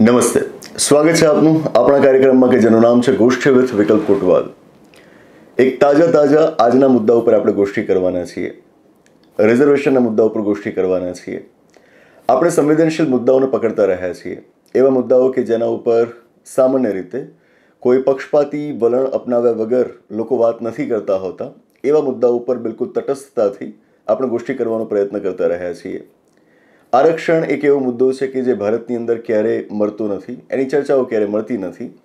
નમસ્તે. સ્વાગત છે આપનું આપણા કાર્યક્રમમાં કે જેનું નામ છે ગોષ્ઠી વિથ વિકલ્પ કોટવાલ. એક તાજા તાજા આજના મુદ્દા ઉપર આપણે ગોષ્ઠી કરવાના છીએ. રિઝર્વેશનના મુદ્દા ઉપર ગોષ્ઠી કરવાના છીએ. આપણે સંવેદનશીલ મુદ્દાઓને પકડતા રહ્યા છીએ. એવા મુદ્દાઓ કે જેના ઉપર સામાન્ય રીતે કોઈ પક્ષપાતી વલણ અપનાવ્યા વગર લોકો વાત નથી કરતા હોતા, એવા મુદ્દાઓ ઉપર બિલકુલ તટસ્થતાથી આપણે ગોષ્ઠી કરવાનો પ્રયત્ન કરતા રહ્યા છીએ. આરક્ષણ એક એવો મુદ્દો છે કે જે ભારતની અંદર ક્યારેય મળતો નથી, એની ચર્ચાઓ ક્યારેય મળતી નથી.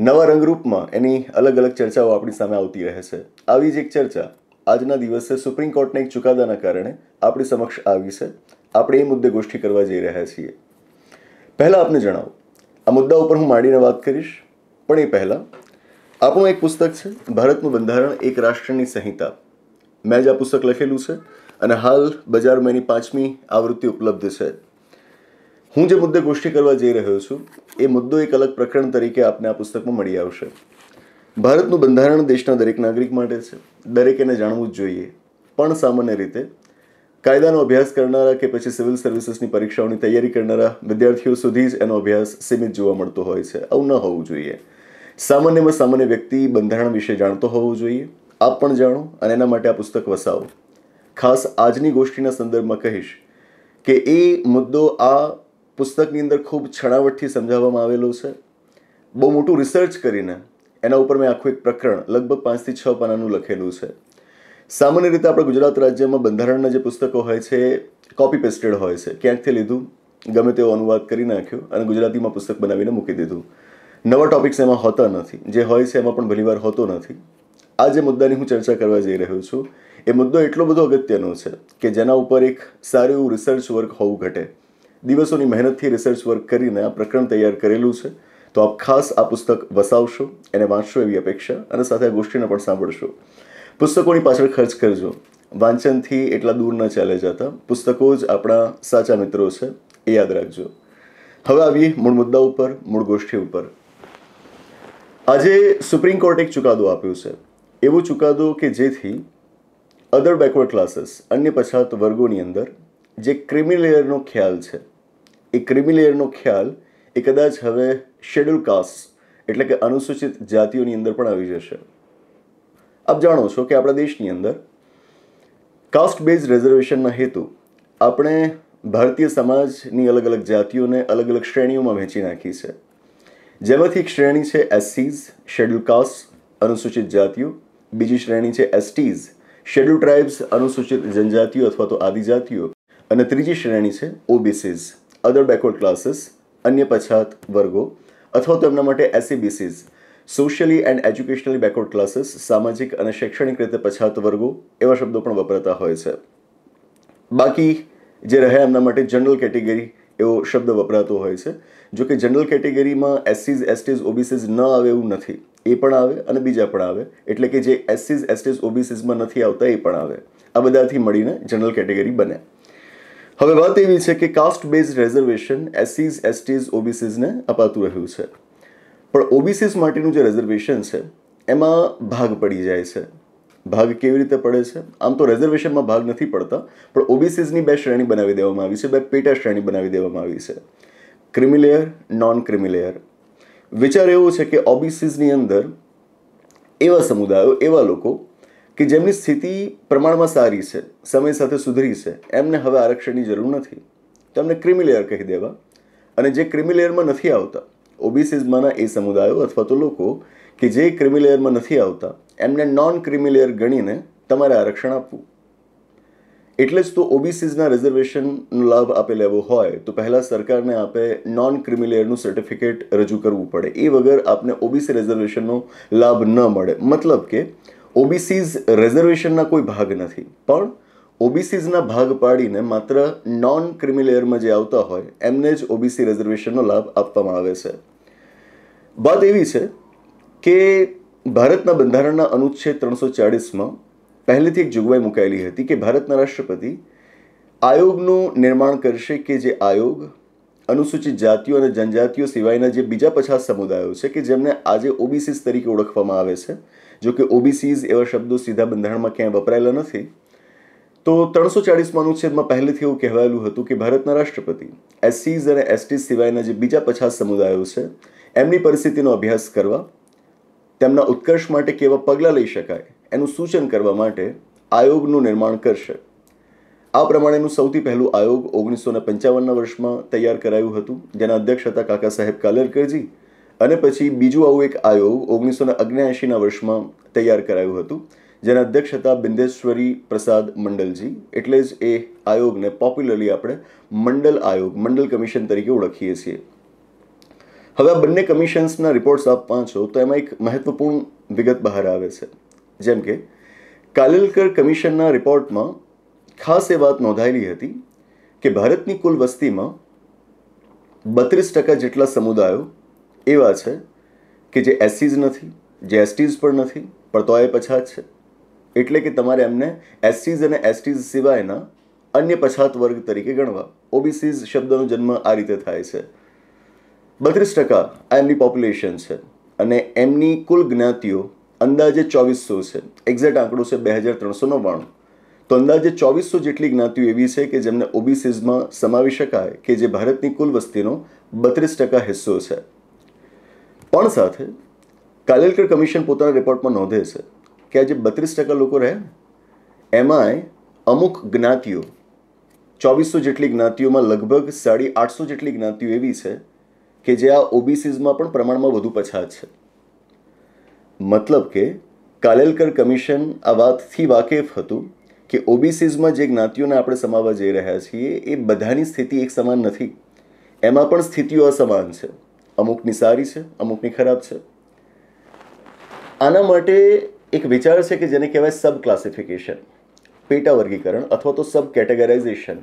નવા રંગરૂપમાં એની અલગ અલગ ચર્ચાઓ આપણી સામે આવતી રહે છે. આવી જ એક ચર્ચા આજના દિવસે સુપ્રીમ કોર્ટના એક ચુકાદાના કારણે આપણી સમક્ષ આવી છે. આપણે એ મુદ્દે ગોષ્ઠી કરવા જઈ રહ્યા છીએ. પહેલાં આપને જણાવો. આ મુદ્દા ઉપર હું માંડીને વાત કરીશ. પણ એ પહેલાં, આપણું એક પુસ્તક છે, ભારતનું બંધારણ એક રાષ્ટ્રની સંહિતા. મેં જ આ પુસ્તક લખેલું છે. અને હાલ બજારમાં એની પાંચમી આવૃત્તિ ઉપલબ્ધ છે. હું જે મુદ્દે ગોષ્ઠી કરવા જઈ રહ્યો છું, એ મુદ્દો એક અલગ પ્રકરણ તરીકે આપને આ પુસ્તકમાં મળી આવશે. ભારતનું બંધારણ દેશના દરેક નાગરિક માટે છે, દરેક એને જાણવું જ જોઈએ. પણ સામાન્ય રીતે, કાયદાનો અભ્યાસ કરનારા કે પછી સિવિલ સર્વિસીસની પરીક્ષાઓની તૈયારી કરનારા વિદ્યાર્થીઓ સુધી જ એનો અભ્યાસ સીમિત જોવા મળતો હોય છે, આવું ન હોવું જોઈએ. સામાન્યમાં સામાન્ય વ્યક્તિ બંધારણ વિશે જાણતો હોવો જોઈએ. આપ પણ જાણો અને એના માટે આ પુસ્તક વસાવો. ખાસ આજની ગોષ્ઠીના સંદર્ભમાં કહીશ કે એ મુદ્દો આ પુસ્તકની અંદર ખૂબ છણાવટથી સમજાવવામાં આવેલો છે. બહુ મોટું રિસર્ચ કરીને એના ઉપર મેં આખું એક પ્રકરણ લગભગ પાંચથી છ પાનાનું લખેલું છે. સામાન્ય રીતે આપણે ગુજરાત રાજ્યમાં બંધારણના જે પુસ્તકો હોય છે કોપી પેસ્ટેડ હોય છે, ક્યાંકથી લીધું? ગમે તેવો અનુવાદ કરી નાખ્યો અને ગુજરાતીમાં પુસ્તક બનાવીને મૂકી દીધું. નવા ટોપિક્સ એમાં હોતા નથી. જે હોય છે એમાં પણ ભલીવાર હોતો નથી. આ જે મુદ્દાની હું ચર્ચા કરવા જઈ રહ્યો છું, એ મુદ્દો એટલો બધો અગત્યનો છે કે જેના ઉપર એક સારું એવું રિસર્ચ વર્ક હોવું ઘટે. દિવસોની મહેનતથી રિસર્ચ વર્ક કરીને આ પ્રકરણ તૈયાર કરેલું છે. તો આપ ખાસ આ પુસ્તક વસાવશો, એને વાંચશો એવી અપેક્ષા અને સાથે આ ગોષ્ઠીને પણ સાંભળશો. પુસ્તકોની પાછળ ખર્ચ કરજો. વાંચનથી એટલા દૂર ન ચાલે જતા પુસ્તકો જ આપણા સાચા મિત્રો છે એ યાદ રાખજો. હવે આવીએ મૂળ મુદ્દા ઉપર, મૂળ ગોષ્ઠી ઉપર. આજે સુપ્રીમ કોર્ટે એક ચુકાદો આપ્યો છે. એવો ચુકાદો કે જેથી અધર બેકવર્ડ ક્લાસીસ અન્ય પછાત વર્ગોની અંદર જે ક્રિમિલેયરનો ખ્યાલ છે, એ ક્રિમિલેયરનો ખ્યાલ એ કદાચ હવે શેડ્યુલ કાસ્ટ એટલે કે અનુસૂચિત જાતિઓની અંદર પણ આવી જશે. આપ જાણો છો કે આપણા દેશની અંદર કાસ્ટ બેઝ રિઝર્વેશનના હેતુ આપણે ભારતીય સમાજની અલગ અલગ જાતિઓને અલગ અલગ શ્રેણીઓમાં વહેંચી નાખી છે. જેમાંથી એક શ્રેણી છે એસસીઝ શેડ્યુલ કાસ્ટ અનુસૂચિત જાતિઓ બીજી શ્રેણી છે એસટીઝ શેડ્યુલ ટ્રાઇબ્સ અનુસૂચિત જનજાતિઓ અથવા તો આદિજાતિઓ. અને ત્રીજી શ્રેણી છે ઓબીસીઝ અધર બેકવર્ડ ક્લાસીસ અન્ય પછાત વર્ગો અથવા તો એમના માટે SCBCs socially and educationally backward classes સામાજિક અને શૈક્ષણિક રીતે પછાત વર્ગો એવા શબ્દો પણ વપરાતા હોય છે. બાકી જે રહ્યા એમના માટે જનરલ કેટેગરી એવો શબ્દ વપરાતો હોય છે. જો કે જનરલ કેટેગરીમાં એસસીઝ એસટીઝ ઓબીસીઝ ન આવે એવું નથી. એ પણ આવે અને બીજા પણ આવે. એટલે કે જે એસસીઝ એસટીઝ ઓબીસીઝમાં નથી આવતા એ પણ આવે. આ બધાથી મળીને જનરલ કેટેગરી બને. હવે વાત એવી છે કે કાસ્ટ બેઝ રિઝર્વેશન એસસીઝ એસટીઝ ઓબીસીઝને અપાતું રહ્યું છે. પણ ઓબીસીઝ માટેનું જે રિઝર્વેશન છે, એમાં ભાગ પડી જાય છે. ભાગ કેવી રીતે પડે છે? આમ તો રિઝર્વેશનમાં ભાગ નથી પડતા, પણ ઓબીસીઝની બે શ્રેણી બનાવી દેવામાં આવી છે, બે પેટા શ્રેણી બનાવી દેવામાં આવી છે. ક્રિમિલેયર નોન ક્રિમિલેયર વિચાર એવો છે કે ઓબીસીસની અંદર એવા સમુદાયો, એવા લોકો કે જેમની સ્થિતિ પ્રમાણમાં સારી છે, સમય સાથે સુધરી છે, એમને હવે આરક્ષણની જરૂર નથી. તેમને ક્રિમિલેયર કહી દેવા. અને જે ક્રિમિલેયરમાં નથી આવતા ઓબીસીઝમાંના એ સમુદાયો અથવા તો લોકો કે જે ક્રિમિલેયરમાં નથી આવતા, એમને નોન ક્રિમિલેયર ગણીને તમારે આરક્ષણ આપવું. એટલે જ તો ઓબીસીઝના રિઝર્વેશનનો લાભ આપે લેવો હોય, તો પહેલાં સરકારને આપે નોન ક્રિમિલેયરનું સર્ટિફિકેટ રજૂ કરવું પડે. એ વગર આપને ઓબીસી રિઝર્વેશનનો લાભ ન મળે. મતલબ કે ઓબીસીઝ રિઝર્વેશનના કોઈ ભાગ નથી. પણ ઓબીસીઝના ભાગ પાડીને માત્ર નોન ક્રિમિલેયરમાં જે આવતા હોય, એમને જ ઓબીસી રિઝર્વેશનનો લાભ આપવામાં આવે છે. વાત એવી છે કે ભારતના બંધારણના અનુચ્છેદ ત્રણસો ચાળીસમાં પહેલેથી એક જોગવાઈ મુકાયેલી હતી કે ભારતના રાષ્ટ્રપતિ આયોગનું નિર્માણ કરશે કે જે આયોગ, અનુસૂચિત જાતિઓ અને જનજાતિઓ સિવાયના જે બીજા પછાત સમુદાયો છે કે જેમને આજે ઓબીસીસ તરીકે ઓળખવામાં આવે છે જો કે ઓબીસીઝ એવા શબ્દો સીધા બંધારણમાં ક્યાંય વપરાયેલા નથી, તો ત્રણસો ચાળીસમાં અનુચ્છેદમાં પહેલેથી એવું કહેવાયેલું હતું કે ભારતના રાષ્ટ્રપતિ એસસીઝ અને એસટી સિવાયના જે બીજા પછાત સમુદાયો છે, એમની પરિસ્થિતિનો અભ્યાસ કરવા તેમના ઉત્કર્ષ માટે કેવા પગલાં લઈ શકાય એનું સૂચન કરવા માટે આયોગનું નિર્માણ કરશે. આ પ્રમાણેનું સૌથી પહેલું આયોગ ઓગણીસો ને પંચાવનના વર્ષમાં તૈયાર કરાયું હતું, જેના અધ્યક્ષ હતા કાકા સાહેબ કાલરકરજી, અને પછી બીજું આવું એક આયોગ ઓગણીસો ને અગ્યાએંશીના વર્ષમાં તૈયાર કરાયું હતું, જેના અધ્યક્ષ હતા બિંદેશ્વરી પ્રસાદ મંડલજી. એટલે જ એ આયોગને પોપ્યુલરલી આપણે મંડલ આયોગ, મંડલ કમિશન તરીકે ઓળખીએ છીએ. હવે આ બંને કમિશન્સના રિપોર્ટ્સ આપવા છો તો એમાં એક મહત્વપૂર્ણ વિગત બહાર આવે છે. જેમ કે, કાલેલકર કમિશનના રિપોર્ટમાં ખાસ એ વાત નોંધાયેલી હતી કે ભારતની કુલ વસ્તીમાં બત્રીસ ટકા જેટલા સમુદાયો એવા છે કે જે એસસીઝ નથી, જે એસટીઝ પણ નથી, પણ તો એ પછાત છે. એટલે કે તમારે એમને એસસીઝ અને એસટીઝ સિવાયના અન્ય પછાત વર્ગ તરીકે ગણવા. ઓબીસીઝ શબ્દનો જન્મ આ રીતે થાય છે. બત્રીસ ટકા આ એમની પોપ્યુલેશન છે અને એમની કુલ જ્ઞાતિઓ અંદાજે ચોવીસો છે. એક્ઝેક્ટ આંકડો છે બે હજાર ત્રણસો નવ્વાણું. તો અંદાજે ચોવીસો જેટલી જ્ઞાતિઓ એવી છે કે જેમને ઓબીસીઝમાં સમાવી શકાય કે જે ભારતની કુલ વસ્તીનો બત્રીસ ટકા હિસ્સો છે. પણ સાથે કાલેલકર કમિશન પોતાના રિપોર્ટમાં નોંધે છે કે આ જે બત્રીસ ટકા લોકો રહે એમાંય અમુક જ્ઞાતિઓ ચોવીસો જેટલી જ્ઞાતિઓમાં લગભગ સાડી આઠસો જેટલી જ્ઞાતિઓ એવી છે કે જે આ ઓબીસીઝમાં પણ પ્રમાણમાં વધુ પછાત છે. મતલબ કે કાલેલકર કમિશન આ વાતથી વાકેફ હતું કે ઓબીસીઝમાં જે જ્ઞાતિઓને આપણે સમાવવા જઈ રહ્યા છીએ એ બધાની સ્થિતિ એક સમાન નથી. એમાં પણ સ્થિતિઓ અસમાન છે. અમુકની સારી છે, અમુકની ખરાબ છે. આના માટે એક વિચાર છે કે જેને કહેવાય સબ ક્લાસિફિકેશન પેટા વર્ગીકરણ અથવા તો સબ કેટેગરાઇઝેશન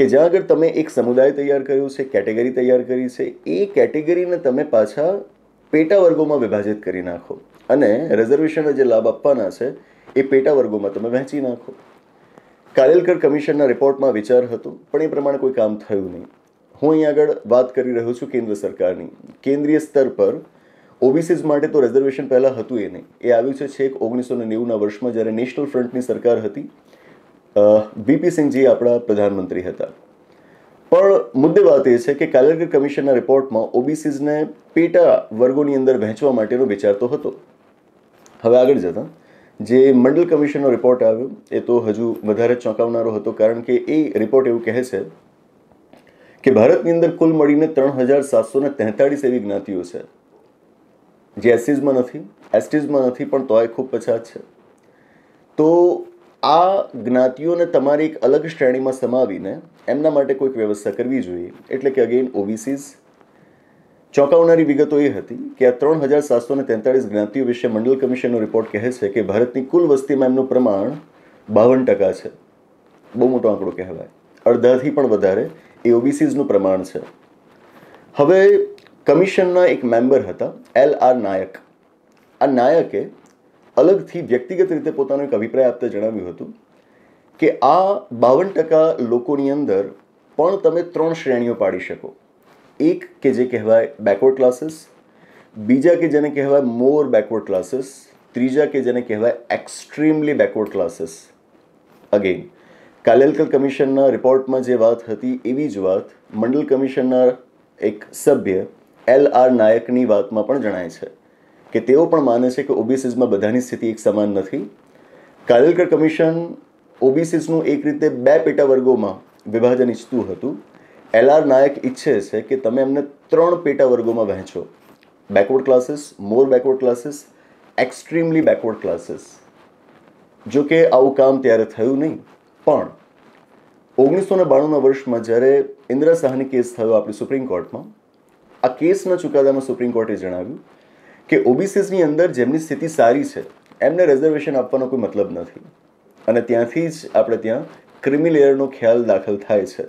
કે જ્યાં આગળ તમે એક સમુદાય તૈયાર કર્યો છે, કેટેગરી તૈયાર કરી છે, એ કેટેગરીને તમે પાછા પેટા વર્ગોમાં વિભાજિત કરી નાખો. અને રિઝર્વેશનના જે લાભ આપવાના છે, એ પેટા વર્ગોમાં તમે વહેંચી નાખો. કાલેલકર કમિશનના રિપોર્ટમાં વિચાર હતો, પણ એ પ્રમાણે કોઈ કામ થયું નહીં. હું અહીં આગળ વાત કરી રહ્યો છું કેન્દ્ર સરકારની. કેન્દ્રીય સ્તર પર ઓબીસીઝ માટે તો રિઝર્વેશન પહેલાં હતું એ નહીં. એ આવ્યું છે છેક ઓગણીસો ને નેવુંના વર્ષમાં જ્યારે નેશનલ ફ્રન્ટની સરકાર હતી વીપી સિંહજી આપણા પ્રધાનમંત્રી હતા. પણ મુદ્દે વાત એ છે કે કાલેગર કમિશનના રિપોર્ટમાં ઓબીસીઝને પેટા વર્ગોની અંદર વહેંચવા માટેનો વિચાર તો હતો. હવે આગળ જતા, જે મંડળ કમિશનનો રિપોર્ટ આવ્યો, એ તો હજુ વધારે ચોંકાવનારો હતો, કારણ કે એ રિપોર્ટ એવું કહે છે કે ભારતની અંદર કુલ મળીને ત્રણ હજાર સાતસો ને તેતાળીસ એવી જ્ઞાતિઓ છે. જે એસસીઝમાં નથી, એસટીઝમાં નથી, પણ તોય ખૂબ પછાત છે. તો આ જ્ઞાતિઓને તમારી એક અલગ શ્રેણીમાં સમાવીને એમના માટે કોઈક વ્યવસ્થા કરવી જોઈએ. એટલે કે અગેન ઓબીસીઝ ચોંકાવનારી વિગતો એ હતી કે આ ત્રણ હજાર સાતસો ને તેતાળીસ જ્ઞાતિઓ વિશે મંડળ કમિશનનો રિપોર્ટ કહે છે કે ભારતની કુલ વસ્તીમાં એમનું પ્રમાણ બાવન ટકા છે. બહુ મોટો આંકડો કહેવાય. અડધાથી પણ વધારે એ ઓબીસીઝનું પ્રમાણ છે. હવે કમિશનના એક મેમ્બર હતા, એલ આર નાયક. આ નાયકે અલગથી વ્યક્તિગત રીતે પોતાનો એક અભિપ્રાય આપતા જણાવ્યું હતું કે આ બાવન ટકા લોકોની અંદર પણ તમે ત્રણ શ્રેણીઓ પાડી શકો. એક કે જે કહેવાય બેકવર્ડ ક્લાસીસ બીજા કે જેને કહેવાય મોર બેકવર્ડ ક્લાસીસ ત્રીજા કે જેને કહેવાય extremely backward classes again Kalelkar કમિશનના રિપોર્ટમાં જે વાત હતી એવી જ વાત મંડલ કમિશનના એક સભ્ય એલ આર નાયકની વાતમાં પણ જણાય છે. કે તેઓ પણ માને છે કે ઓબીસીઝમાં બધાની સ્થિતિ એક સમાન નથી. કાલેલકર કમિશન ઓબીસીઝનું એક રીતે બે પેટા વર્ગોમાં વિભાજન ઈચ્છતું હતું. એલ આર નાયક ઈચ્છે છે કે તમે એમને ત્રણ પેટા વર્ગોમાં વહેંચો. Backward classes more backward classes extremely backward classes જો કે આવું કામ ત્યારે થયું નહીં. પણ ઓગણીસો ને બાણુંના વર્ષમાં જ્યારે ઇન્દિરા શાહની કેસ થયો આપણી સુપ્રીમ કોર્ટમાં, આ કેસના ચુકાદામાં સુપ્રીમ કોર્ટે જણાવ્યું કે ઓબીસીસની અંદર જેમની સ્થિતિ સારી છે, એમને રિઝર્વેશન આપવાનો કોઈ મતલબ નથી. અને ત્યાંથી જ આપણે ત્યાં ક્રિમી લેયરનો ખ્યાલ દાખલ થાય છે.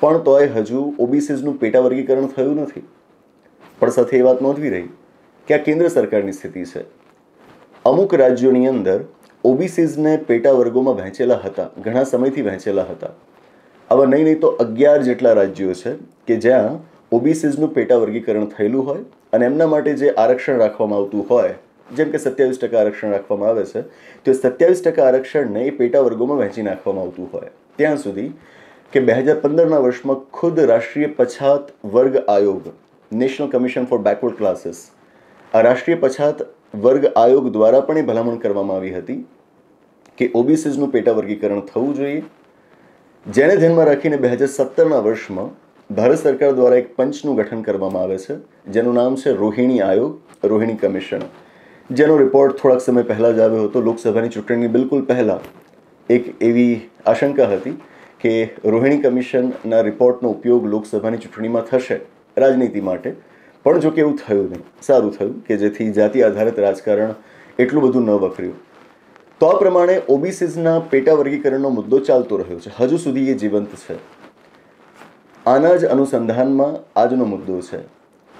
પણ તોય હજુ ઓબીસીઝનું પેટા વર્ગીકરણ થયું નથી. પણ સાથે એ વાત નોંધવી રહી કે આ કેન્દ્ર સરકારની સ્થિતિ છે. અમુક રાજ્યોની અંદર ઓબીસીઝને પેટા વર્ગોમાં વહેંચેલા હતા, ઘણા સમયથી વહેંચેલા હતા. આવા નહીં નહીં તો અગિયાર જેટલા રાજ્યો છે કે જ્યાં ઓબીસીઝનું પેટા વર્ગીકરણ થયેલું હોય અને એમના માટે જે આરક્ષણ રાખવામાં આવતું હોય, જેમ કે સત્યાવીસ ટકા આરક્ષણ રાખવામાં આવે છે, તો સત્યાવીસ ટકા આરક્ષણને એ પેટા વર્ગોમાં વહેંચી નાખવામાં આવતું હોય. ત્યાં સુધી કે બે હજાર પંદરના વર્ષમાં ખુદ રાષ્ટ્રીય પછાત વર્ગ આયોગ national commission for backward classes આ રાષ્ટ્રીય પછાત વર્ગ આયોગ દ્વારા પણ એ ભલામણ કરવામાં આવી હતી કે ઓબીસીઝનું પેટા વર્ગીકરણ થવું જોઈએ. જેને ધ્યાનમાં રાખીને બે હજાર સત્તરના વર્ષમાં ભારત સરકાર દ્વારા એક પંચનું ગઠન કરવામાં આવે છે, જેનું નામ છે રોહિણી આયોગ, રોહિણી કમિશન. જેનો રિપોર્ટ થોડાક સમય પહેલાં જ આવ્યો હતો. લોકસભાની ચૂંટણીની બિલકુલ પહેલાં એક એવી આશંકા હતી કે રોહિણી કમિશનના રિપોર્ટનો ઉપયોગ લોકસભાની ચૂંટણીમાં થશે રાજનીતિ માટે. પણ જો કે એવું થયું નહીં. સારું થયું કે જેથી જાતિ આધારિત રાજકારણ એટલું બધું ન વકર્યું તો આ પ્રમાણે ઓબીસીઝના પેટા વર્ગીકરણનો મુદ્દો ચાલતો રહ્યો છે. હજુ સુધી એ જીવંત છે. આના જ અનુસંધાનમાં આજનો મુદ્દો છે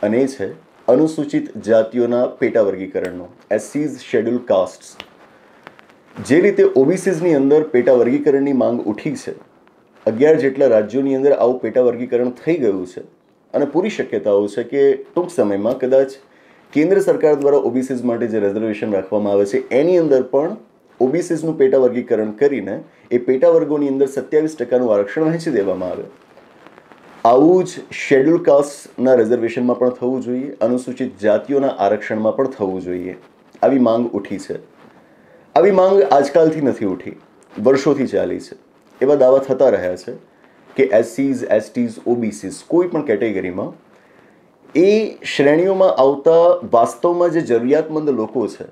અને એ છે અનુસૂચિત જાતિઓના પેટા વર્ગીકરણનો, એસસીઝ શેડ્યુલ કાસ્ટ જે રીતે ઓબીસીઝની અંદર પેટા વર્ગીકરણની માંગ ઉઠી છે, અગિયાર જેટલા રાજ્યોની અંદર આવું પેટા વર્ગીકરણ થઈ ગયું છે અને પૂરી શક્યતાઓ છે કે ટૂંક સમયમાં કદાચ કેન્દ્ર સરકાર દ્વારા ઓબીસીઝ માટે જે રિઝર્વેશન રાખવામાં આવે છે, એની અંદર પણ ઓબીસીઝનું પેટા વર્ગીકરણ કરીને એ પેટા વર્ગોની અંદર સત્યાવીસ ટકાનું આરક્ષણ વહેંચી દેવામાં આવે. આવું જ શેડ્યુલ કાસ્ટના રિઝર્વેશનમાં પણ થવું જોઈએ. અનુસૂચિત જાતિઓના આરક્ષણમાં પણ થવું જોઈએ. આવી માંગ ઉઠી છે. આવી માંગ આજકાલથી નથી ઉઠી. વર્ષોથી ચાલી છે. એવા દાવા થતા રહ્યા છે કે એસસીઝ, એસટીઝ, ઓબીસીઝ કોઈ પણ કેટેગરીમાં એ શ્રેણીઓમાં આવતા વાસ્તવમાં જે જરૂરિયાતમંદ લોકો છે,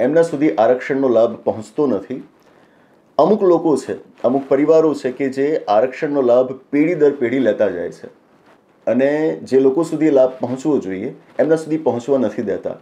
એમના સુધી આરક્ષણનો લાભ પહોંચતો નથી. અમુક લોકો છે, અમુક પરિવારો છે કે જે આરક્ષણનો લાભ પેઢી દર પેઢી લેતા જાય છે. અને જે લોકો સુધી લાભ પહોંચવો જોઈએ, એમના સુધી પહોંચવા નથી દેતા.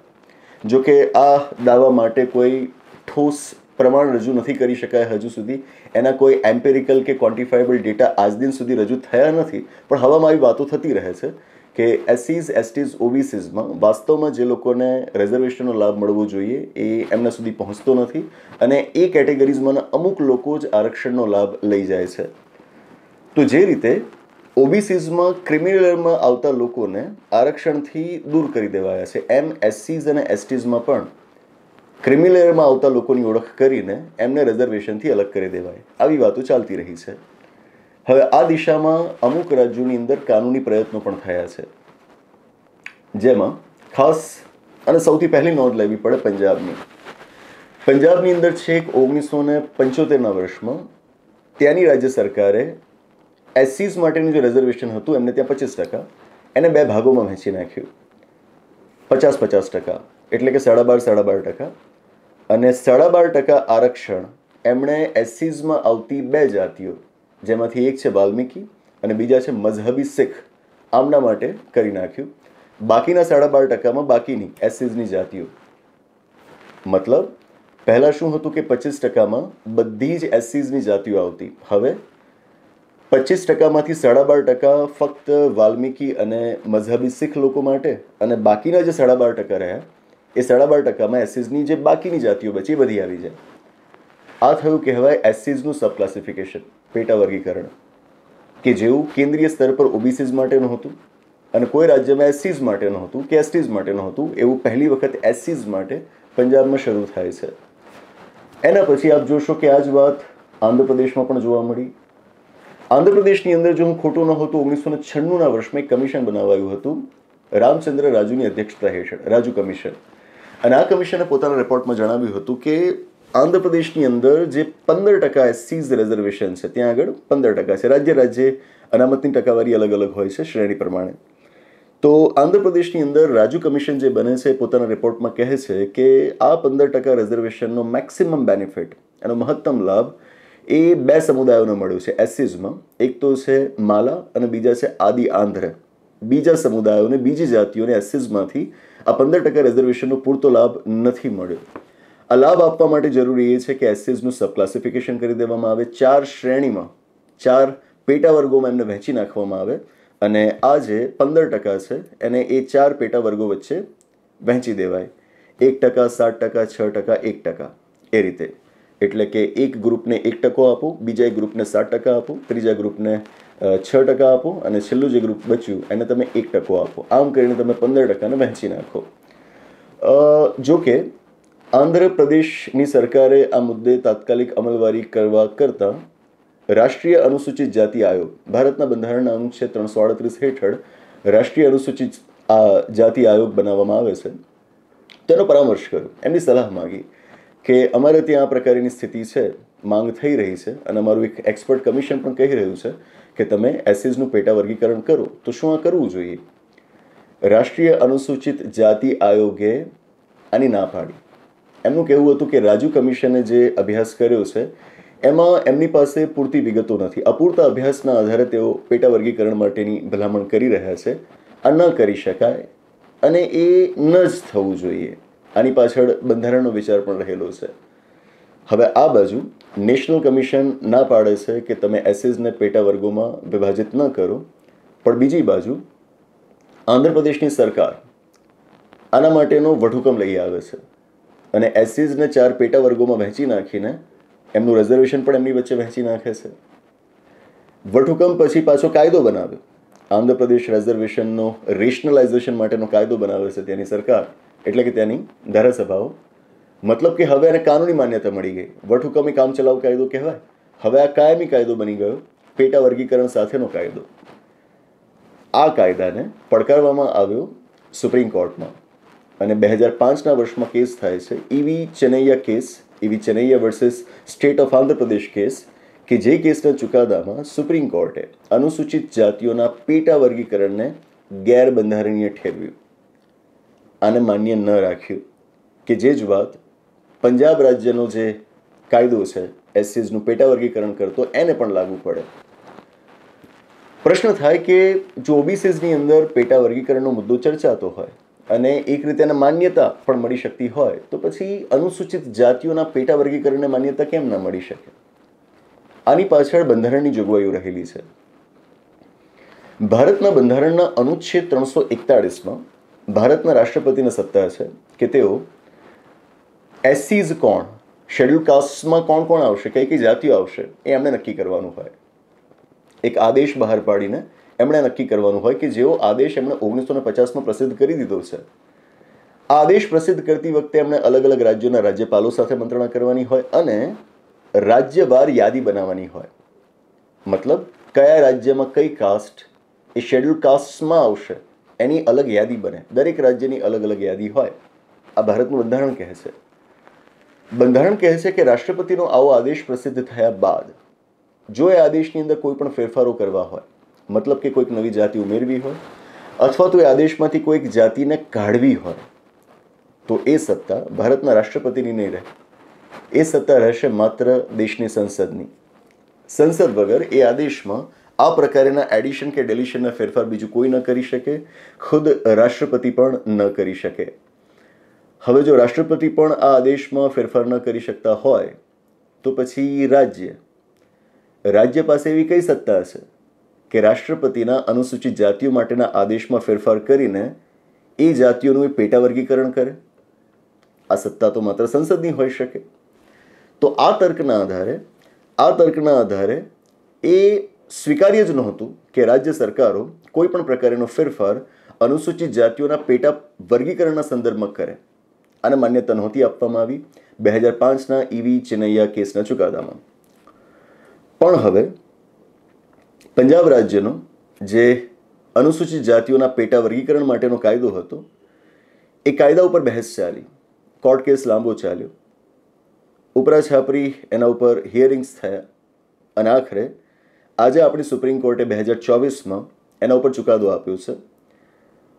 જો કે આ દાવા માટે કોઈ ઠોસ પ્રમાણ રજૂ નથી કરી શકાય હજુ સુધી. એના કોઈ એમ્પેરિકલ કે ક્વોન્ટિફાયેબલ ડેટા આજ દિન સુધી રજૂ થયા નથી. પણ હવામાં આવી વાતો થતી રહે છે. કે એસસીઝ એસટીઝ ઓબીસીઝમાં વાસ્તવમાં જે લોકોને રિઝર્વેશનનો લાભ મળવો જોઈએ એ એમના સુધી પહોંચતો નથી અને એ કેટેગરીઝમાંના અમુક લોકો જ આરક્ષણનો લાભ લઈ જાય છે. તો જે રીતે ઓબીસીઝમાં ક્રિમિનલમાં આવતા લોકોને આરક્ષણથી દૂર કરી દેવાયા છે. એમ એસસીઝ અને એસટીઝમાં પણ ક્રિમિનલમાં આવતા લોકોની ઓળખ કરીને એમને રિઝર્વેશનથી અલગ કરી દેવાય. આવી વાતો ચાલતી રહી છે. હવે આ દિશામાં અમુક રાજ્યોની અંદર કાનૂની પ્રયત્નો પણ થયા છે. જેમાં ખાસ અને સૌથી પહેલી નોંધ લેવી પડે પંજાબની. પંજાબની અંદર છેક ઓગણીસો ને પંચોતેરના વર્ષમાં ત્યાંની રાજ્ય સરકારે એસસીસ માટેનું જે રિઝર્વેશન હતું, એમને ત્યાં પચીસ ટકા, એને બે ભાગોમાં વહેંચી નાખ્યું. પચાસ પચાસ ટકા, એટલે કે સાડા બાર સાડા બાર ટકા. અને સાડા બાર ટકા આરક્ષણ એમણે એસસીઝમાં આવતી બે જાતિઓ જેમાંથી એક છે વાલ્મીકી અને બીજા છે મઝહબી શીખ. આમના માટે કરી નાખ્યું. બાકીના સાડા બાર ટકામાં બાકીની એસસીઝની જાતિઓ. મતલબ, પહેલાં શું હતું કે પચીસ ટકામાં બધી જ એસસીઝની જાતિઓ આવતી. હવે પચીસ ટકામાંથી સાડા બાર ટકા ફક્ત વાલ્મીકી અને મઝહબી શીખ લોકો માટે અને બાકીના જે સાડા બાર ટકા રહ્યા, એ સાડા બાર ટકામાં એસસીઝની જે બાકીની જાતિઓ બચી બધી આવી જાય. આ થયું કહેવાય એસસીઝનું સબ ક્લાસિફિકેશન પેટા વર્ગીકરણ કે જેવું કેન્દ્રીય સ્તર પર ઓબીસીઝ માટેનું હતું અને કોઈ રાજ્યમાં એસસીઝ માટે નહોતું કે એસટીઝ માટે નહોતું, એવું પહેલી વખત એસસીઝ માટે પંજાબમાં શરૂ થાય છે. એના પછી આપ જોશો કે આ જ વાત આંધ્રપ્રદેશમાં પણ જોવા મળી. આંધ્રપ્રદેશની અંદર જો હું ખોટું ન હતું ઓગણીસો ને છન્નુંના વર્ષમાં એક કમિશન બનાવાયું હતું, રામચંદ્ર રાજુની અધ્યક્ષતા હેઠળ, રાજુ કમિશન. અને આ કમિશને પોતાના રિપોર્ટમાં જણાવ્યું હતું કે આંધ્રપ્રદેશની અંદર જે પંદર ટકા એસસીઝ રિઝર્વેશન છે, ત્યાં આગળ પંદર ટકા છે. રાજ્ય રાજ્ય અનામતની ટકાવારી અલગ અલગ હોય છે શ્રેણી પ્રમાણે. તો આંધ્રપ્રદેશની અંદર રાજુ કમિશન જે બને છે પોતાના રિપોર્ટમાં કહે છે કે આ પંદર ટકા રિઝર્વેશનનો મેક્સિમમ બેનિફિટ એનો મહત્તમ લાભ એ બે સમુદાયોને મળ્યો છે. એસસીઝમાં એક તો છે માલા અને બીજા છે આદિ આંધ્ર. બીજા સમુદાયોને, બીજી જાતિઓને એસસીઝમાંથી આ પંદર ટકા રિઝર્વેશનનો પૂરતો લાભ નથી મળ્યો. આ લાભ આપવા માટે જરૂરી એ છે કે એસસીઝનું સબક્લાસિફિકેશન કરી દેવામાં આવે, ચાર શ્રેણીમાં, ચાર પેટા વર્ગોમાં એમને વહેંચી નાખવામાં આવે અને આ જે પંદર ટકા છે, એને એ ચાર પેટા વર્ગો વચ્ચે વહેંચી દેવાય. એક ટકા, સાત ટકા, છ ટકા, એક ટકા, એ રીતે. એટલે કે એક ગ્રુપને એક ટકો આપો, બીજા ગ્રુપને સાત ટકા આપો, ત્રીજા ગ્રુપને છ ટકા આપો અને છેલ્લું જે ગ્રુપ બચ્યું, એને તમે એક ટકો આપો. આમ કરીને તમે પંદર ટકાને વહેંચી નાખો. જો કે આંધ્રપ્રદેશની સરકારે આ મુદ્દે તાત્કાલિક અમલવારી કરવા કરતાં રાષ્ટ્રીય અનુસૂચિત જાતિ આયોગ, ભારતના બંધારણના અનુચ્છેદ ત્રણસો આડત્રીસ હેઠળ, રાષ્ટ્રીય અનુસૂચિત આ જાતિ આયોગ બનાવવામાં આવે છે. તેનો પરામર્શ કર્યો એમની સલાહ માગી કે અમારે ત્યાં આ પ્રકારની સ્થિતિ છે, માંગ થઈ રહી છે અને અમારું એક એક્સપર્ટ કમિશન પણ કહી રહ્યું છે કે તમે એસિઝનું પેટા વર્ગીકરણ કરો. તો શું આ કરવું જોઈએ? રાષ્ટ્રીય અનુસૂચિત જાતિ આયોગે આની ના પાડી. એમનું કહેવું હતું કે રાજુ કમિશને જે અભ્યાસ કર્યો છે, એમાં એમની પાસે પૂરતી વિગતો નથી. અપૂરતા અભ્યાસના આધારે તેઓ પેટા વર્ગીકરણ માટેની ભલામણ કરી રહ્યા છે, આ ન કરી શકાય અને એ ન જ થવું જોઈએ. આની પાછળ બંધારણનો વિચાર પણ રહેલો છે. હવે આ બાજુ નેશનલ કમિશન ના પાડે છે કે તમે એસએસને પેટા વર્ગોમાં વિભાજિત ન કરો. પણ બીજી બાજુ આંધ્રપ્રદેશની સરકાર આના માટેનો વટહુકમ લઈ આવે છે. અને એસસીઝને ચાર પેટા વર્ગોમાં વહેંચી નાખીને એમનું રિઝર્વેશન પણ એમની વચ્ચે વહેંચી નાખે છે. વટહુકમ પછી પાછો કાયદો બનાવ્યો. આંધ્રપ્રદેશ રિઝર્વેશનનો રેશનલાઇઝેશન માટેનો કાયદો બનાવે છે ત્યાંની સરકાર. એટલે કે ત્યાંની ધારાસભાઓ. મતલબ કે હવે એને કાનૂની માન્યતા મળી ગઈ. વટહુકમી કામચલાઉ કાયદો કહેવાય. હવે આ કાયમી કાયદો બની ગયો. પેટા વર્ગીકરણ સાથેનો કાયદો. આ કાયદાને પડકારવામાં આવ્યો સુપ્રીમ કોર્ટમાં. અને બે હજાર પાંચના વર્ષમાં કેસ થાય છે. એવી Chinnaiah case EV Chinnaiah versus state of Andhra Pradesh case, કે જે કેસના ચુકાદામાં સુપ્રીમ કોર્ટે અનુસૂચિત જાતિઓના પેટા વર્ગીકરણને ગેરબંધારણીય ઠેરવ્યું. આને માન્ય ન રાખ્યું. કે જે જ વાત પંજાબ રાજ્યનો જે કાયદો છે એસસીઝનું પેટા વર્ગીકરણ કરતો, એને પણ લાગુ પડે. પ્રશ્ન થાય કે જો ઓબીસીઝની અંદર પેટા વર્ગીકરણનો મુદ્દો ચર્ચાતો હોય અને એક રીતે એને માન્યતા પણ મળી શકતી હોય, તો પછી અનુસૂચિત જાતિઓના પેટા વર્ગીકરણને માન્યતા કેમ ન મળી શકે? આની પાછળ બંધારણની જોગવાઈઓ રહેલી છે. ભારતના બંધારણના અનુચ્છેદ ત્રણસો એકતાળીસમાં ભારતના રાષ્ટ્રપતિને સત્તા છે કે તેઓ એસસીઝ કોણ, શેડ્યુલ કાસ્ટમાં કોણ કોણ આવશે, કઈ કઈ જાતિઓ આવશે, એ એમણે નક્કી કરવાનું હોય. એક આદેશ બહાર પાડીને એમણે નક્કી કરવાનું હોય કે જેવો આદેશ એમણે ઓગણીસો ને પચાસમાં પ્રસિદ્ધ કરી દીધો છે. આ આદેશ પ્રસિદ્ધ કરતી વખતે એમણે અલગ અલગ રાજ્યોના રાજ્યપાલો સાથે મંત્રણા કરવાની હોય અને રાજ્યવાર યાદી બનાવવાની હોય. મતલબ, કયા રાજ્યમાં કઈ કાસ્ટ એ શેડ્યુલ કાસ્ટમાં આવશે, એની અલગ યાદી બને. દરેક રાજ્યની અલગ અલગ યાદી હોય. આ ભારતનું બંધારણ કહે છે. બંધારણ કહે છે કે રાષ્ટ્રપતિનો આવો આદેશ પ્રસિદ્ધ થયા બાદ, જો એ આદેશની અંદર કોઈ પણ ફેરફારો કરવા હોય મતલબ કે કોઈક નવી જાતિ ઉમેરવી હોય, અથવા તો એ આદેશમાંથી કોઈક જાતિને કાઢવી હોય, તો એ સત્તા ભારતના રાષ્ટ્રપતિની નહીં રહે. એ સત્તા રહેશે માત્ર દેશની સંસદની. સંસદ વગર એ આદેશમાં આ પ્રકારના એડિશન કે ડેલિશનના ફેરફાર બીજું કોઈ ન કરી શકે, ખુદ રાષ્ટ્રપતિ પણ ન કરી શકે. હવે જો રાષ્ટ્રપતિ પણ આ આદેશમાં ફેરફાર ન કરી શકતા હોય, તો પછી રાજ્ય. રાજ્ય પાસે એવી કઈ સત્તા છે કે રાષ્ટ્રપતિના અનુસૂચિત જાતિઓ માટેના આદેશમાં ફેરફાર કરીને એ જાતિઓનું એ પેટા વર્ગીકરણ કરે. આ સત્તા તો માત્ર સંસદની હોઈ શકે. તો આ તર્કના આધારે, આ તર્કના આધારે એ સ્વીકાર્ય જ નહોતું કે રાજ્ય સરકારો કોઈ પણ પ્રકારનો ફેરફાર અનુસૂચિત જાતિઓના પેટા વર્ગીકરણના સંદર્ભમાં કરે. આને માન્યતા નહોતી આપવામાં આવી. બે હજાર પાંચના ઈવી ચેનૈયા કેસના ચુકાદામાં. પણ હવે પંજાબ રાજ્યનો જે અનુસૂચિત જાતિઓના પેટા વર્ગીકરણ માટેનો કાયદો હતો, એ કાયદા ઉપર બહેસ ચાલી, કોર્ટ કેસ લાંબો ચાલ્યો. ઉપરા છાપરી એના ઉપર હિયરિંગ્સ થયા. અને આખરે આજે આપણી સુપ્રીમ કોર્ટે બે હજાર ચોવીસમાં એના ઉપર ચુકાદો આપ્યો છે.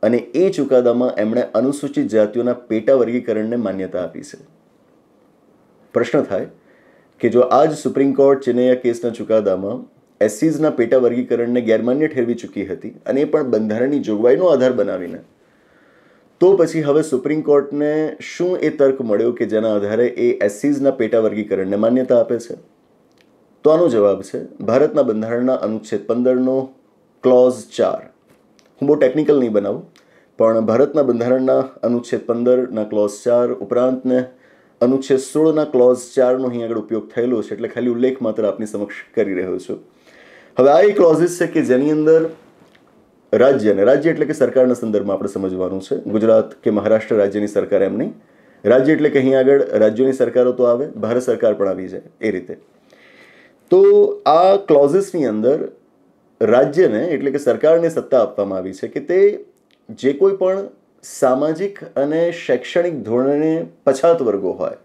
અને એ ચુકાદામાં એમણે અનુસૂચિત જાતિઓના પેટા વર્ગીકરણને માન્યતા આપી છે. પ્રશ્ન થાય કે જો આજ સુપ્રીમ કોર્ટ ચેન્નૈયા કેસના ચુકાદામાં એસસીઝના પેટા વર્ગીકરણને ગેરમાન્ય ઠેરવી ચૂકી હતી અને એ પણ બંધારણની જોગવાઈનો આધાર બનાવીને. તો પછી હવે સુપ્રીમ કોર્ટને શું એ તર્ક મળ્યો કે જેના આધારે એ એસસીઝના પેટા વર્ગીકરણને માન્યતા આપે છે? તો આનો જવાબ છે, ભારતના બંધારણના અનુચ્છેદ પંદરનો ક્લોઝ ચાર. હું બહુ ટેકનિકલ નહીં બનાવું, પણ ભારતના બંધારણના અનુચ્છેદ પંદરના ક્લોઝ ચાર ઉપરાંતને અનુચ્છેદ સોળના ક્લોઝ ચારનો અહીં આગળ ઉપયોગ થયેલો છે, એટલે ખાલી ઉલ્લેખ માત્ર આપની સમક્ષ કરી રહ્યો છું. હવે આ એ ક્લોઝિસ છે કે જેની અંદર રાજ્ય અને રાજ્ય એટલે કે સરકારના સંદર્ભમાં આપણે સમજવાનું છે. ગુજરાત કે મહારાષ્ટ્ર રાજ્યની સરકાર એમ નહીં. રાજ્ય એટલે કે અહીં આગળ રાજ્યોની સરકારો તો આવે, ભારત સરકાર પણ આવી જાય એ રીતે. તો આ ક્લોઝિસની અંદર રાજ્યને એટલે કે સરકારને સત્તા આપવામાં આવી છે કે તે જે કોઈ પણ સામાજિક અને શૈક્ષણિક ધોરણે પછાત વર્ગો હોય,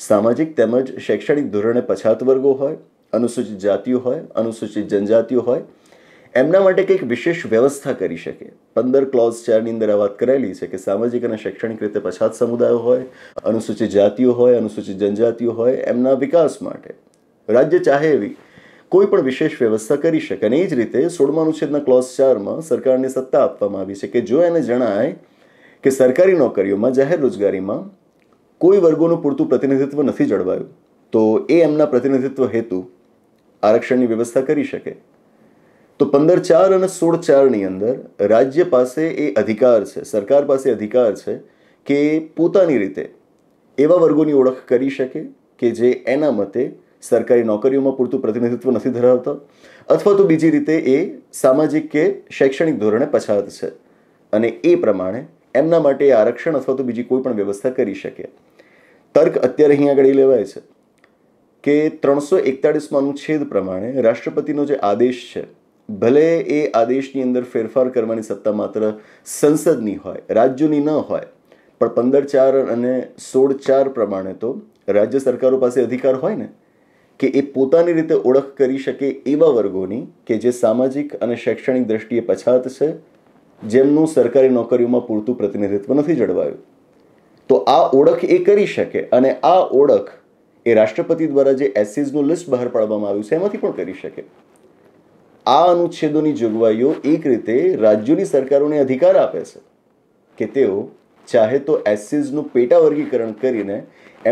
સામાજિક તેમજ શૈક્ષણિક ધોરણે પછાત વર્ગો હોય અનુસૂચિત જાતિઓ હોય, અનુસૂચિત જનજાતિઓ હોય, એમના માટે કંઈક વિશેષ વ્યવસ્થા કરી શકે. પંદર ક્લોઝ ચારની અંદર આ વાત કરેલી છે કે સામાજિક અને શૈક્ષણિક રીતે પછાત સમુદાયો હોય, અનુસૂચિત જાતિઓ હોય, અનુસૂચિત જનજાતિઓ હોય, એમના વિકાસ માટે. રાજ્ય ચાહે એવી કોઈ પણ વિશેષ વ્યવસ્થા કરી શકે અને એ જ રીતે સોળમા અનુચ્છેદના ક્લોઝ ચારમાં સરકારને સત્તા આપવામાં આવી છે કે જો એને જણાય કે સરકારી નોકરીઓમાં જાહેર રોજગારીમાં કોઈ વર્ગોનું પૂરતું પ્રતિનિધિત્વ નથી જળવાયું, તો એ એમના પ્રતિનિધિત્વ હેતુ આરક્ષણની વ્યવસ્થા કરી શકે. તો પંદર ચાર અને સોળ ચારની અંદર રાજ્ય પાસે એ અધિકાર છે, સરકાર પાસે અધિકાર છે કે પોતાની રીતે એવા વર્ગોની ઓળખ કરી શકે કે જે એના મતે સરકારી નોકરીઓમાં પૂરતું પ્રતિનિધિત્વ નથી ધરાવતા અથવા તો બીજી રીતે એ સામાજિક કે શૈક્ષણિક ધોરણે પછાત છે. અને એ પ્રમાણે એમના માટે આરક્ષણ અથવા તો બીજી કોઈ પણ વ્યવસ્થા કરી શકે. તર્ક અત્યારે અહીં આગળ એ લેવાય છે. કે ત્રણસો એકતાળીસમાં અનુચ્છેદ પ્રમાણે રાષ્ટ્રપતિનો જે આદેશ છે, ભલે એ આદેશની અંદર ફેરફાર કરવાની સત્તા માત્ર સંસદની હોય, રાજ્યોની ન હોય, પણ પંદર ચાર અને સોળ ચાર પ્રમાણે તો રાજ્ય સરકારો પાસે અધિકાર હોય ને? કે એ પોતાની રીતે ઓળખ કરી શકે એવા વર્ગોની કે જે સામાજિક અને શૈક્ષણિક દ્રષ્ટિએ પછાત છે, જેમનું સરકારી નોકરીઓમાં પૂરતું પ્રતિનિધિત્વ નથી જળવાયું? તો આ ઓળખ એ કરી શકે અને આ ઓળખ એ રાષ્ટ્રપતિ દ્વારા જે એસીઝનું લિસ્ટ બહાર પાડવામાં આવ્યું છે, એમાંથી પણ કરી શકે. આ અનુચ્છેદોની જોગવાઈઓ એક રીતે રાજ્યોની સરકારોને અધિકાર આપે છે કે તેઓ ચાહે તો એસીઝનું પેટા વર્ગીકરણ કરીને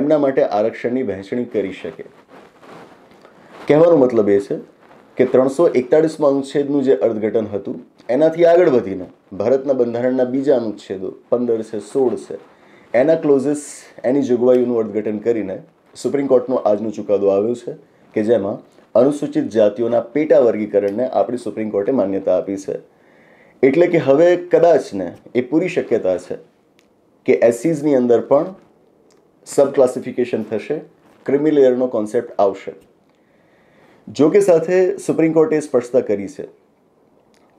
એમના માટે આરક્ષણની વહેંચણી કરી શકે. કહેવાનો મતલબ એ છે કે ત્રણસો એકતાળીસમાં અનુચ્છેદનું જે અર્થઘટન હતું, એનાથી આગળ વધીને ભારતના બંધારણના બીજા અનુચ્છેદો, પંદર છે, સોળ છે, એના ક્લોઝિસ એની જોગવાઈઓનું અર્થઘટન કરીને સુપ્રીમ કોર્ટનો આજનો ચુકાદો આવ્યો છે કે જેમાં અનુસૂચિત જાતિઓના પેટા વર્ગીકરણને આપણી સુપ્રીમ કોર્ટે માન્યતા આપી છે. એટલે કે હવે કદાચને એ પૂરી શક્યતા છે કે એસીઝની અંદર પણ સબ ક્લાસિફિકેશન થશે ક્રિમિલેયરનો કોન્સેપ્ટ આવશે. જો કે સાથે સુપ્રીમ કોર્ટે સ્પષ્ટતા કરી છે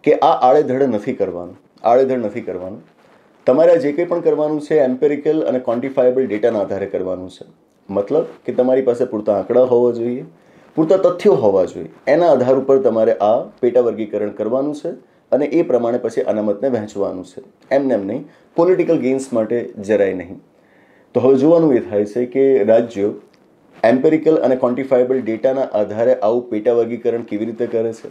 કે આ આડેધડ નથી કરવાનું, આડેધડ નથી કરવાનું. તમારે જે કંઈ પણ કરવાનું છે, એમ્પેરિકલ અને ક્વોન્ટિફાયેબલ ડેટાના આધારે કરવાનું છે. મતલબ કે તમારી પાસે પૂરતા આંકડા હોવા જોઈએ, પૂરતા તથ્યો હોવા જોઈએ. એના આધાર ઉપર તમારે આ પેટા વર્ગીકરણ કરવાનું છે અને એ પ્રમાણે પછી અનામતને વહેંચવાનું છે. એમને એમ નહીં પોલિટિકલ ગેઇન્સ માટે જરાય નહીં. તો હવે જોવાનું એ થાય છે કે રાજ્યો એમ્પેરિકલ અને ક્વોન્ટિફાયેબલ ડેટાના આધારે આવું પેટા વર્ગીકરણ કેવી રીતે કરે છે?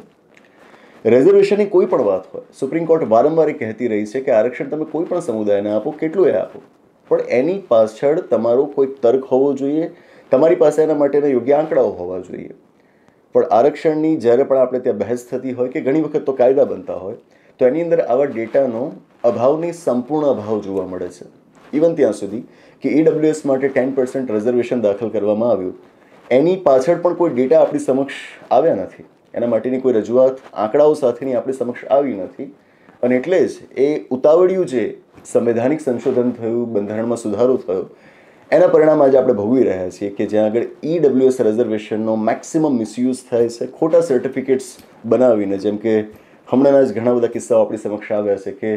રિઝર્વેશનની કોઈ પણ વાત હોય સુપ્રીમ કોર્ટ વારંવાર કહેતી રહી છે કે આરક્ષણ તમે કોઈ પણ સમુદાયને આપો કેટલું એ આપો. પણ એની પાછળ તમારો કોઈ તર્ક હોવો જોઈએ. તમારી પાસે એના માટેના યોગ્ય આંકડાઓ હોવા જોઈએ. પણ આરક્ષણની જ્યારે પણ આપણે ત્યાં બહેસ થતી હોય કે ઘણી વખત તો કાયદા બનતા હોય, તો એની અંદર આવા ડેટાનો અભાવની સંપૂર્ણ અભાવ જોવા મળે છે. ઇવન ત્યાં સુધી કે ઈડબ્લ્યુએસ માટે ટેન પર્સન્ટ રિઝર્વેશન દાખલ કરવામાં આવ્યું. એની પાછળ પણ કોઈ ડેટા આપણી સમક્ષ આવ્યા નથી. એના માટેની કોઈ રજૂઆત, આંકડાઓ સાથેની આપણી સમક્ષ આવી નથી. અને એટલે જ એ ઉતાવળિયું જે સંવૈધાનિક સંશોધન થયું, બંધારણમાં સુધારો થયો, એના પરિણામ આજે આપણે ભોગવી રહ્યા છીએ કે જ્યાં આગળ ઈડબ્લ્યુએસ રિઝર્વેશનનો મેક્સિમમ મિસયુઝ થાય છે, ખોટા સર્ટિફિકેટ્સ બનાવીને, જેમ કે હમણાંના જ ઘણા બધા કિસ્સાઓ આપણી સમક્ષ આવ્યા છે કે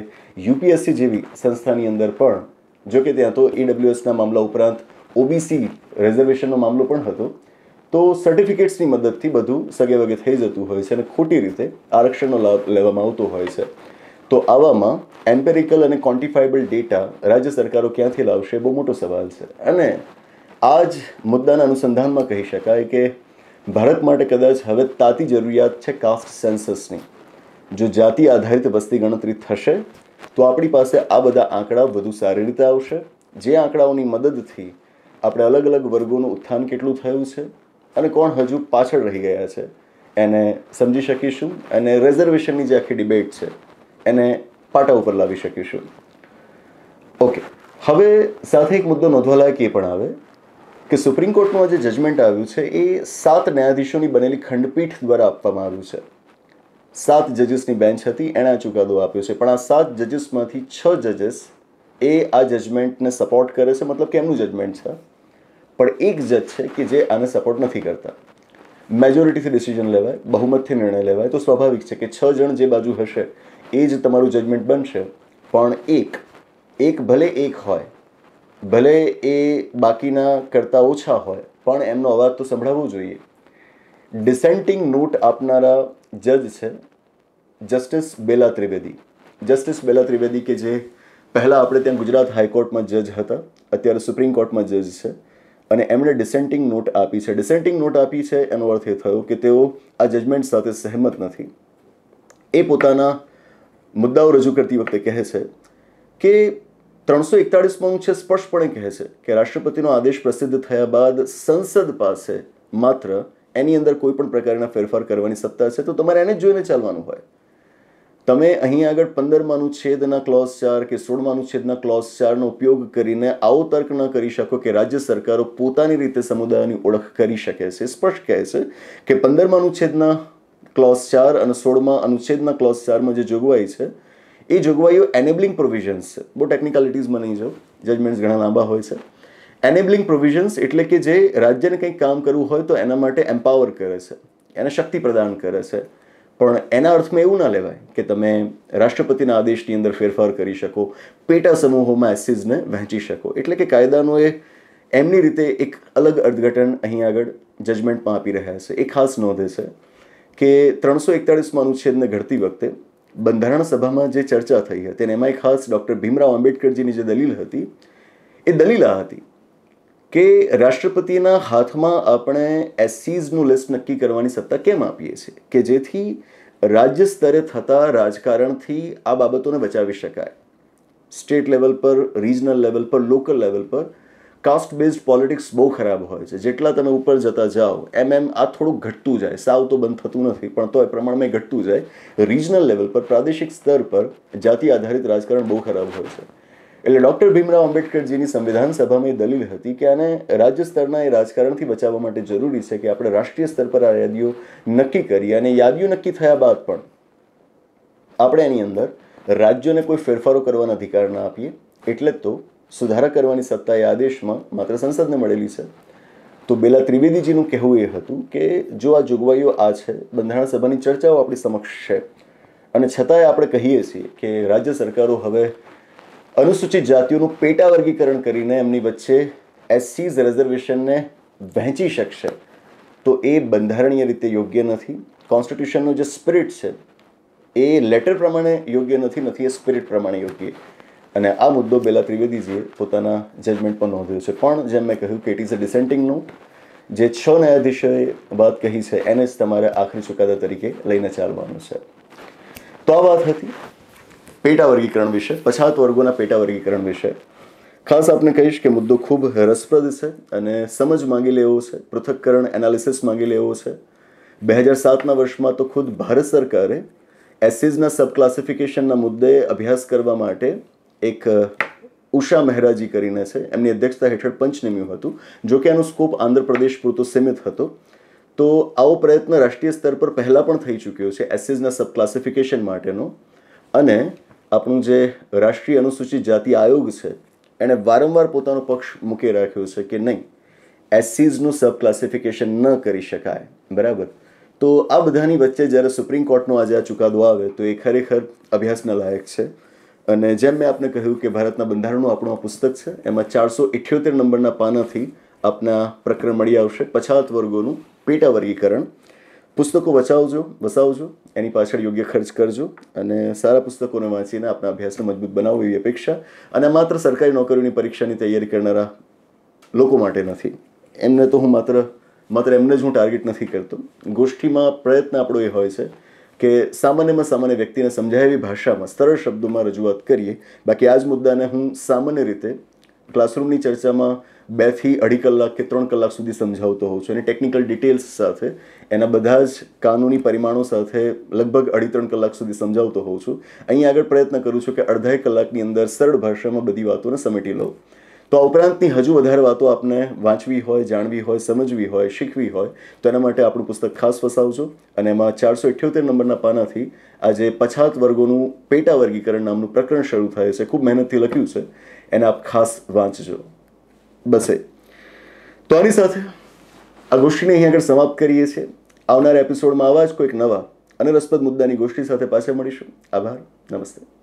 યુપીએસસી જેવી સંસ્થાની અંદર પણ, જો કે ત્યાં તો ઈડબ્લ્યુએસના મામલા ઉપરાંત ઓબીસી રિઝર્વેશનનો મામલો પણ હતો, તો સર્ટિફિકેટ્સની મદદથી બધું સગે વગે થઈ જતું હોય છે અને ખોટી રીતે આરક્ષણનો લાભ લેવામાં આવતો હોય છે. તો આવામાં એમ્પેરિકલ અને ક્વોન્ટિફાયેબલ ડેટા રાજ્ય સરકારો ક્યાંથી લાવશે? બહુ મોટો સવાલ છે. અને આ જ મુદ્દાના અનુસંધાનમાં કહી શકાય કે ભારત માટે કદાચ હવે તાતી જરૂરિયાત છે કાસ્ટ સેન્સસની જો જાતિ આધારિત વસ્તી ગણતરી થશે, તો આપણી પાસે આ બધા આંકડા વધુ સારી રીતે આવશે. જે આંકડાઓની મદદથી આપણે અલગ અલગ વર્ગોનું ઉત્થાન કેટલું થયું છે અને કોણ હજુ પાછળ રહી ગયા છે, એને સમજી શકીશું. અને રિઝર્વેશનની જે આખી ડિબેટ છે એને પાટા ઉપર લાવી શકીશું ઓકે હવે સાથે એક મુદ્દો નોંધવાલાયક એ પણ આવે કે સુપ્રીમ કોર્ટનું આ જે જજમેન્ટ આવ્યું છે, એ સાત ન્યાયાધીશોની બનેલી ખંડપીઠ દ્વારા આપવામાં આવ્યું છે. સાત જજીસની બેન્ચ હતી, એણે આ ચુકાદો આપ્યો છે. પણ આ સાત જજીસમાંથી છ જજીસ એ આ જજમેન્ટને સપોર્ટ કરે છે, મતલબ કે એમનું જજમેન્ટ છે. પણ એક જજ છે કે જે આને સપોર્ટ નથી કરતા. મેજોરિટીથી ડિસિઝન લેવાય, બહુમતથી નિર્ણય લેવાય, તો સ્વાભાવિક છે કે છ જણ જે બાજુ હશે એ જ તમારું જજમેન્ટ બનશે. પણ એક એક ભલે એક હોય, ભલે એ બાકીના કરતાં ઓછા હોય, પણ એમનો અવાજ તો સંભળાવવો જોઈએ. ડિસેન્ટિંગ નોટ આપનારા જજ છે જસ્ટિસ બેલા ત્રિવેદી જસ્ટિસ બેલા ત્રિવેદી કે જે પહેલાં આપણે ત્યાં ગુજરાત હાઈકોર્ટમાં જજ હતા, અત્યારે સુપ્રીમ કોર્ટમાં જજ છે, અને એમણે ડિસેન્ટિંગ નોટ આપી છે. ડિસેન્ટિંગ નોટ આપી છે, એનો અર્થ એ થયો કે તેઓ આ જજમેન્ટ સાથે સહેમત નથી. એ પોતાના મુદ્દાઓ રજૂ કરતી વખતે કહે છે કે ત્રણસો એકતાળીસમાં છે, સ્પષ્ટપણે કહે છે કે રાષ્ટ્રપતિનો આદેશ પ્રસિદ્ધ થયા બાદ સંસદ પાસે માત્ર એની અંદર કોઈ પણ પ્રકારના ફેરફાર કરવાની સત્તા છે, તો તમારે એને જોઈને ચાલવાનું હોય. તમે અહીં આગળ પંદરમાનું છેદના ક્લોઝ ચાર કે સોળમાનું છેદના ક્લોઝ ચારનો ઉપયોગ કરીને આવો તર્ક ન કરી શકો કે રાજ્ય સરકારો પોતાની રીતે સમુદાયની ઓળખ કરી શકે છે. સ્પષ્ટ કહે છે કે પંદરમાનું છેદના ક્લોઝ ચાર અને સોળમાં અનુચ્છેદના ક્લોઝ ચારમાં જે જોગવાઈ છે, એ જોગવાઈઓ એનેબલિંગ પ્રોવિઝન્સ છે. બહુ ટેકનિકાલિટીઝમાં નહીં જાઉં જજમેન્ટ્સ ઘણા લાંબા હોય છે. એનેબલિંગ પ્રોવિઝન્સ એટલે કે જે રાજ્યને કંઈક કામ કરવું હોય તો એના માટે એમ્પાવર કરે છે, એને શક્તિ પ્રદાન કરે છે. પણ એના અર્થમાં એવું ના લેવાય કે તમે રાષ્ટ્રપતિના આદેશની અંદર ફેરફાર કરી શકો, પેટા સમૂહોમાં એસીઝને વહેંચી શકો. એટલે કે કાયદાનો એ એમની રીતે એક અલગ અર્થઘટન અહીં આગળ જજમેન્ટમાં આપી રહ્યા છે. એ ખાસ નોંધે છે. કે ત્રણસો એકતાળીસમાં અનુચ્છેદને ઘડતી વખતે બંધારણ સભામાં જે ચર્ચા થઈ હતી અને એમાંય ખાસ ડૉક્ટર ભીમરાવ આંબેડકરજીની જે દલીલ હતી, એ દલીલ આ હતી કે રાષ્ટ્રપતિના હાથમાં આપણે એસસીઝનું લિસ્ટ નક્કી કરવાની સત્તા કેમ આપીએ છીએ? કે જેથી રાજ્ય સ્તરે થતા રાજકારણથી આ બાબતોને બચાવી શકાય. સ્ટેટ લેવલ પર, રિજનલ લેવલ પર, લોકલ લેવલ પર કાસ્ટ બેઝડ પોલિટિક્સ બહુ ખરાબ હોય છે. જેટલા તમે ઉપર જતા જાઓ એમ એમ આ થોડુંક ઘટતું જાય. સાવ તો બંધ થતું નથી, પણ તો એ પ્રમાણમાં ઘટતું જાય. રિજનલ લેવલ પર, પ્રાદેશિક સ્તર પર જાતિ આધારિત રાજકારણ બહુ ખરાબ હોય છે. એટલે ડૉક્ટર ભીમરાવ આંબેડકરજીની સંવિધાન સભામાં એ દલીલ હતી કે આને રાજ્ય સ્તરના એ રાજકારણથી બચાવવા માટે જરૂરી છે કે આપણે રાષ્ટ્રીય સ્તર પર આ યાદીઓ નક્કી કરીએ. અને યાદીઓ નક્કી થયા બાદ પણ આપણે એની અંદર રાજ્યોને કોઈ ફેરફારો કરવાના અધિકાર ના આપીએ. એટલે જ તો સુધારા કરવાની સત્તા એ આદેશમાં માત્ર સંસદને મળેલી છે. તો બેલા ત્રિવેદીજીનું કહેવું એ હતું કે, જો આ જોગવાઈઓ આ છે, બંધારણ સભાની ચર્ચાઓ આપણી સમક્ષ છે. અને છતાંય આપણે કહીએ છીએ કે રાજ્ય સરકારો હવે અનુસૂચિત જાતિઓનું પેટા વર્ગીકરણ કરીને એમની વચ્ચે એસસીઝ રિઝર્વેશનને વહેંચી શકશે. તો એ બંધારણીય રીતે યોગ્ય નથી. કોન્સ્ટિટ્યુશનનો જે સ્પિરિટ છે, એ લેટર પ્રમાણે યોગ્ય નથી નથી એ સ્પિરિટ પ્રમાણે યોગ્ય. અને આ મુદ્દો બેલા ત્રિવેદીજીએ પોતાના જજમેન્ટ પણ નોંધ્યો છે. પણ જેમ મેં કહ્યું કે it is a dissenting note જે છ ન્યાયાધીશોએ વાત કહી છે, એને જ તમારે આખરી ચુકાદા તરીકે લઈને ચાલવાનું છે. તો આ વાત હતી પેટા વર્ગીકરણ વિશે, પછાત વર્ગોના પેટા વર્ગીકરણ વિશે. ખાસ આપને કહીશ કે મુદ્દો ખૂબ રસપ્રદ છે અને સમજ માંગી લેવો છે, પૃથક્કરણ એનાલિસિસ માંગી લેવો છે. બે હજાર સાતના વર્ષમાં તો ખુદ ભારત સરકારે એસીઝના સબ ક્લાસિફિકેશનના મુદ્દે અભ્યાસ કરવા માટે એક ઉષા મહેરાજી કરીને છે. એમની અધ્યક્ષતા હેઠળ પંચનિમ્યું હતું. જો કે આનો સ્કોપ આંધ્રપ્રદેશ પૂરતો સીમિત હતો. તો આવો પ્રયત્ન રાષ્ટ્રીય સ્તર પર પહેલાં પણ થઈ ચૂક્યો છે એસીઝના સબ ક્લાસિફિકેશન માટેનો. અને આપણું જે રાષ્ટ્રીય અનુસૂચિત જાતિ આયોગ છે, એણે વારંવાર પોતાનો પક્ષ મૂકી રાખ્યો છે કે નહીં એસસીઝનું સબ ક્લાસિફિકેશન ન કરી શકાય. બરાબર? તો આ બધાની વચ્ચે જ્યારે સુપ્રીમ કોર્ટનો આજે આ ચુકાદો આવે, તો એ ખરેખર અભ્યાસના લાયક છે. અને જેમ મેં આપને કહ્યું કે ભારતના બંધારણનું આપણું આ પુસ્તક છે, એમાં ચારસો ઇઠ્યોતેર નંબરના પાનાથી આપના પ્રકરણ મળી આવશે, પછાત વર્ગોનું પેટા વર્ગીકરણ. પુસ્તકો બચાવજો વસાવજો, એની પાછળ યોગ્ય ખર્ચ કરજો અને સારા પુસ્તકોને વાંચીને આપણા અભ્યાસને મજબૂત બનાવો એવી અપેક્ષા. અને માત્ર સરકારી નોકરીઓની પરીક્ષાની તૈયારી કરનારા લોકો માટે નથી. એમને તો હું માત્ર માત્ર એમને જ હું ટાર્ગેટ નથી કરતો. ગોષ્ઠીમાં પ્રયત્ન આપણો એ હોય છે કે સામાન્યમાં સામાન્ય વ્યક્તિને સમજાય એવી ભાષામાં સરળ શબ્દોમાં રજૂઆત કરીએ. બાકી આ જ મુદ્દાને હું સામાન્ય રીતે ક્લાસરૂમની ચર્ચામાં બેથી અઢી કલાક કે ત્રણ કલાક સુધી સમજાવતો હોઉં છું. અને ટેકનિકલ ડિટેલ્સ સાથે, એના બધા જ કાનૂની પરિમાણો સાથે લગભગ અઢી ત્રણ કલાક સુધી સમજાવતો હોઉં છું. અહીં આગળ પ્રયત્ન કરું છું કે અડધા કલાકની અંદર સરળ ભાષામાં બધી વાતોને સમેટી લઉં. તો આ ઉપરાંતની હજુ વધારે વાતો આપને વાંચવી હોય, જાણવી હોય, સમજવી હોય, શીખવી હોય, તો એના માટે આપણું પુસ્તક ખાસ વસાવજો. અને એમાં ચારસો અઠ્યોતેર નંબરના પાનાથી આજે પછાત વર્ગોનું પેટા વર્ગીકરણ નામનું પ્રકરણ શરૂ થયું છે. ખૂબ મહેનતથી લખ્યું છે. એને આપ ખાસ વાંચજો. બસે તો આની સાથે આ ગોષ્ઠીને અહીં આગળ સમાપ્ત કરીએ છીએ. આવનારા એપિસોડમાં આવા જ કોઈક નવા અને રસપ્રદ મુદ્દાની ગોષ્ઠી સાથે પાછા મળીશું. આભાર. નમસ્તે.